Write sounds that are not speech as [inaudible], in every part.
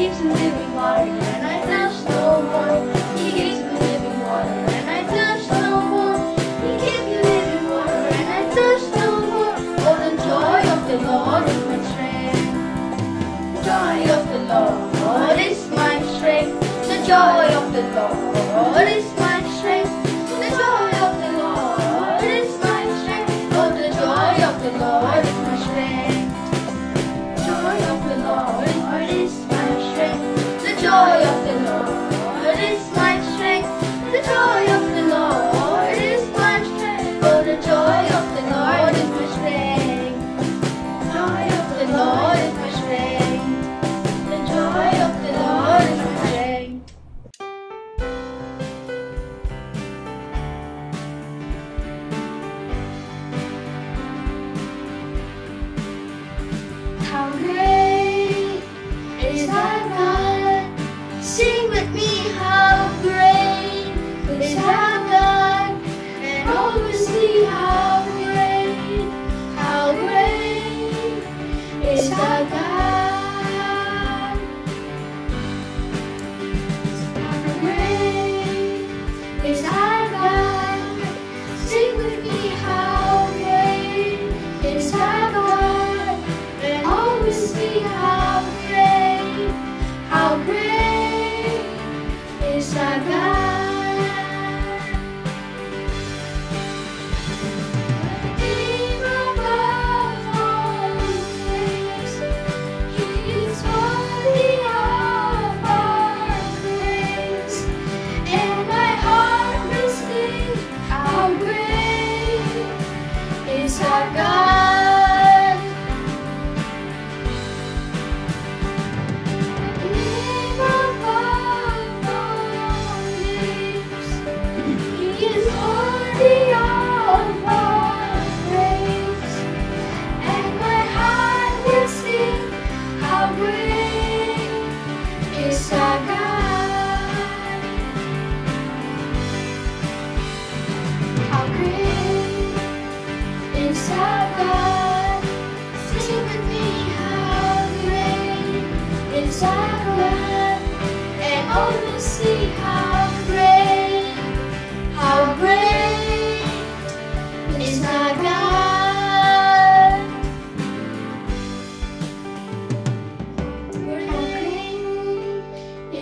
gives me living water and I thirst no more.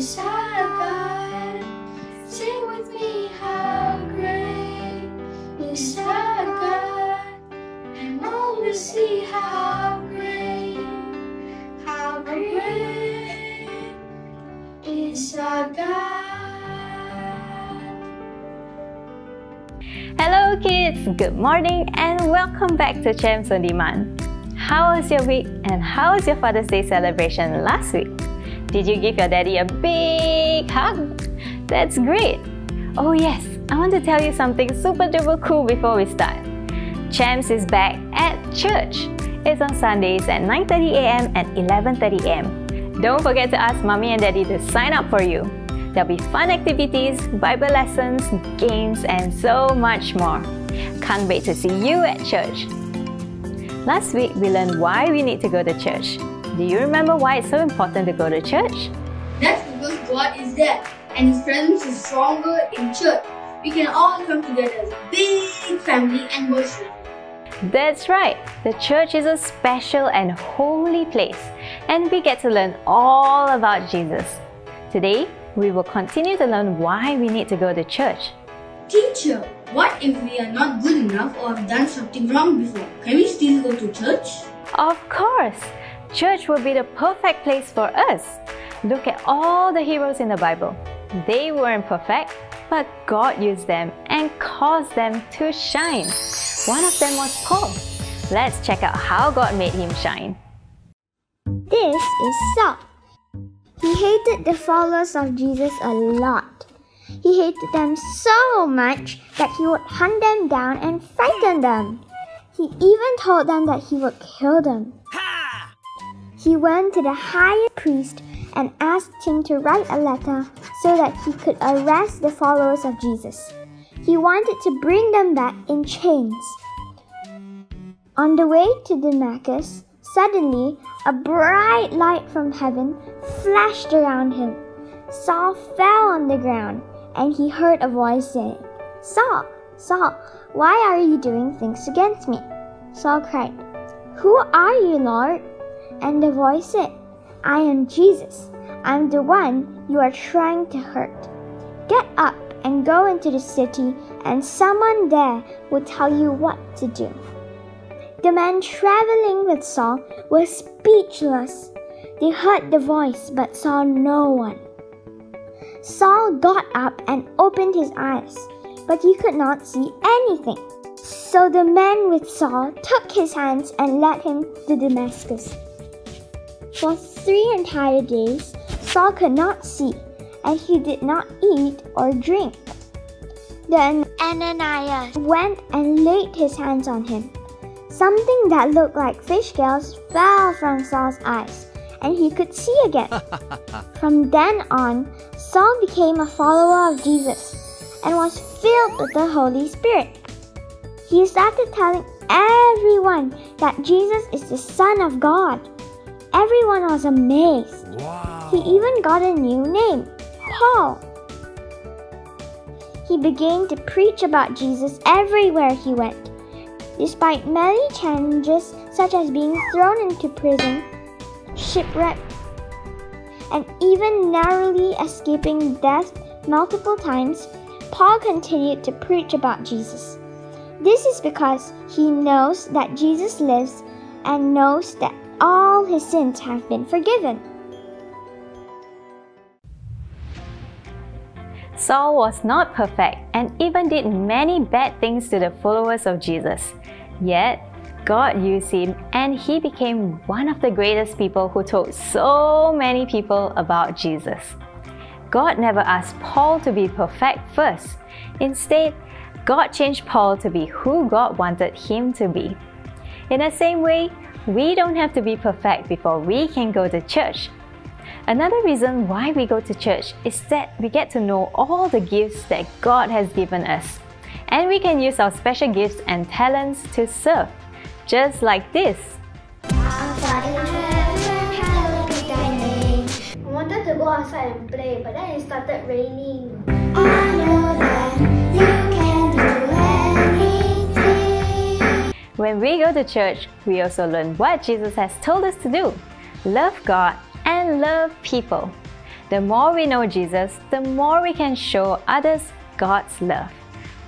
Is our God. Sing with me, how great is our God. See how great, how great is our God. Hello kids, good morning and welcome back to Champs on Demand. How was your week and how was your Father's Day celebration last week? Did you give your daddy a big hug? That's great! Oh yes, I want to tell you something super duper cool before we start. Champs is back at church. It's on Sundays at 9.30am and 11.30am. Don't forget to ask mommy and daddy to sign up for you. There'll be fun activities, Bible lessons, games, and so much more. Can't wait to see you at church. Last week, we learned why we need to go to church. Do you remember why it's so important to go to church? That's because God is there and His presence is stronger in church. We can all come together as a big family and worship. That's right, the church is a special and holy place, and we get to learn all about Jesus. Today, we will continue to learn why we need to go to church. Teacher, what if we are not good enough or have done something wrong before? Can we still go to church? Of course, church will be the perfect place for us. Look at all the heroes in the Bible. They weren't perfect, but God used them and caused them to shine. One of them was Paul. Let's check out how God made him shine. This is Saul. He hated the followers of Jesus a lot. He hated them so much that he would hunt them down and frighten them. He even told them that he would kill them. He went to the high priest and asked him to write a letter so that he could arrest the followers of Jesus. He wanted to bring them back in chains. On the way to Damascus, suddenly a bright light from heaven flashed around him. Saul fell on the ground and he heard a voice saying, Saul, Saul, why are you doing things against me? Saul cried, Who are you, Lord? And the voice said, I am Jesus. I'm the one you are trying to hurt. Get up and go into the city, and someone there will tell you what to do. The men traveling with Saul were speechless. They heard the voice but saw no one. Saul got up and opened his eyes, but he could not see anything. So the men with Saul took his hands and led him to Damascus. For three entire days, Saul could not see, and he did not eat or drink. Then Ananias went and laid his hands on him. Something that looked like fish scales fell from Saul's eyes, and he could see again. [laughs] From then on, Saul became a follower of Jesus and was filled with the Holy Spirit. He started telling everyone that Jesus is the Son of God. Everyone was amazed. He even got a new name, Paul. He began to preach about Jesus everywhere he went. Despite many challenges, such as being thrown into prison, shipwrecked, and even narrowly escaping death multiple times, Paul continued to preach about Jesus. This is because he knows that Jesus lives and knows that all his sins have been forgiven. Saul was not perfect and even did many bad things to the followers of Jesus. Yet, God used him and he became one of the greatest people who told so many people about Jesus. God never asked Paul to be perfect first. Instead, God changed Paul to be who God wanted him to be. In the same way, we don't have to be perfect before we can go to church. Another reason why we go to church is that we get to know all the gifts that God has given us. And we can use our special gifts and talents to serve, just like this. I wanted to go outside and play, but then it started raining. When we go to church, we also learn what Jesus has told us to do love God and love people. The more we know Jesus, the more we can show others God's love.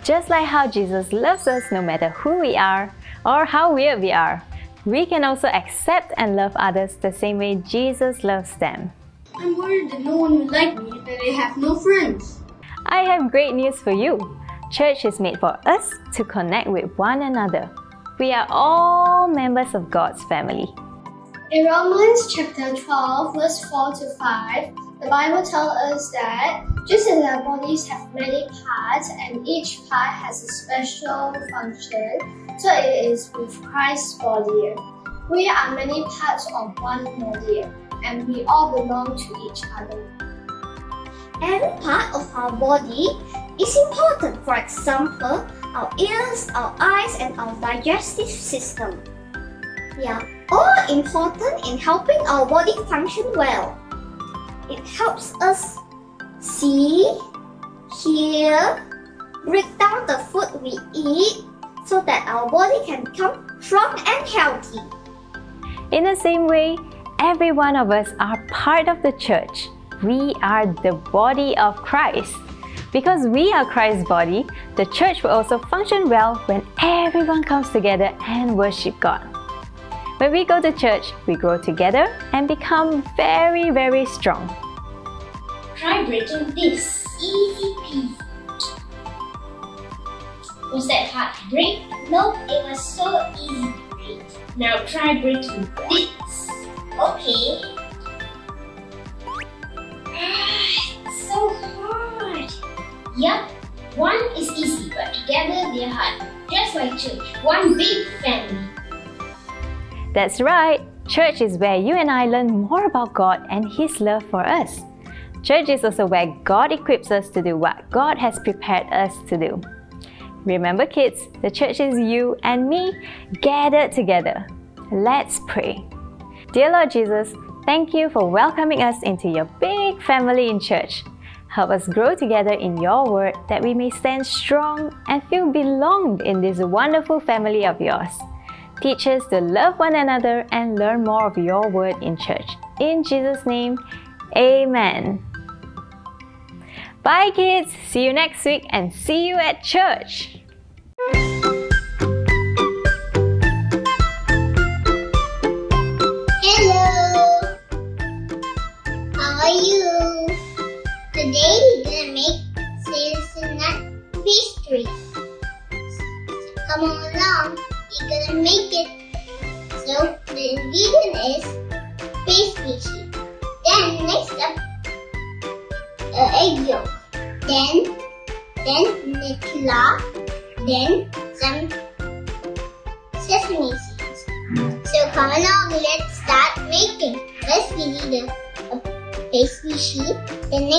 Just like how Jesus loves us no matter who we are or how weird we are, we can also accept and love others the same way Jesus loves them. I'm worried that no one will like me that I have no friends. I have great news for you. Church is made for us to connect with one another. We are all members of God's family. In Romans chapter 12, verse 4 to 5, the Bible tells us that just as our bodies have many parts and each part has a special function, so it is with Christ's body. We are many parts of one body, and we all belong to each other. Every part of our body is important. For example, our ears, our eyes, and our digestive system. They are all important in helping our body function well. It helps us see, hear, break down the food we eat so that our body can become strong and healthy. In the same way, every one of us are part of the church. We are the body of Christ. Because we are Christ's body, the church will also function well when everyone comes together and worship God. When we go to church, we grow together and become very, very strong. Try breaking this. Easy peasy. Was that hard to break? Nope, it was so easy to break. Now try breaking this. Okay. Yup, one is easy, but together they're hard. Just like church, one big family. That's right. Church is where you and I learn more about God and His love for us. Church is also where God equips us to do what God has prepared us to do. Remember, kids, the church is you and me gathered together. Let's pray. Dear Lord Jesus, thank you for welcoming us into your big family in church. Help us grow together in your word that we may stand strong and feel belonged in this wonderful family of yours. Teach us to love one another and learn more of your word in church. In Jesus' name, Amen. Bye, kids. See you next week and see you at church.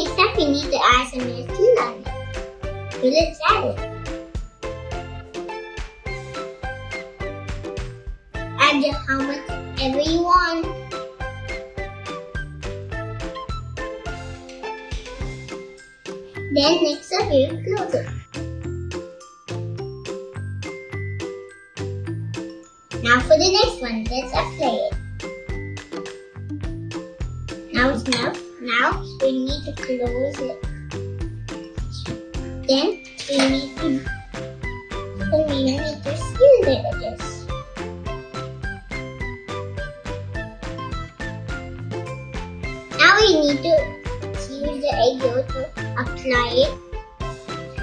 Next up we need to add some Nutella. let's add it. Add how much ever you want. Then mix up we will close. Now for the next one, let's apply it. Now it's enough. Now we need to close it. Then we need to then we need to seal I guess. Now we need to use the egg yolk to apply it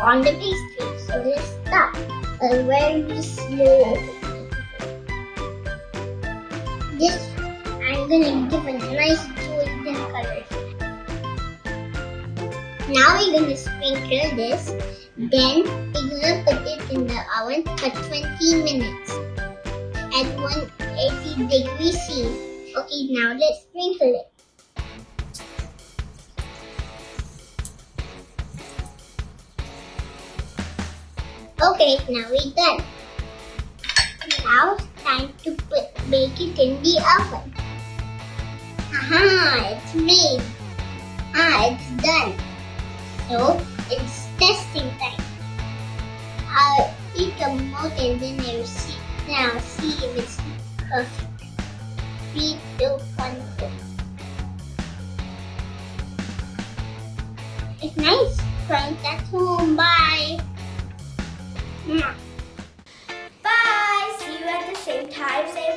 on the pastry. So let's start a very slow this I'm gonna give a nice Now we're gonna sprinkle this. Then we're gonna put it in the oven for 20 minutes at 180 degrees C. Okay, now let's sprinkle it. Okay, now we're done. Now it's time to put bake it in the oven. Aha, it's made. Ah, it's done. So it's testing time. I'll eat the mold and then I'll see, now see if it's perfect. Three, two, one, go. It's nice. Try That's home. Bye. Bye. See you at the same time. Same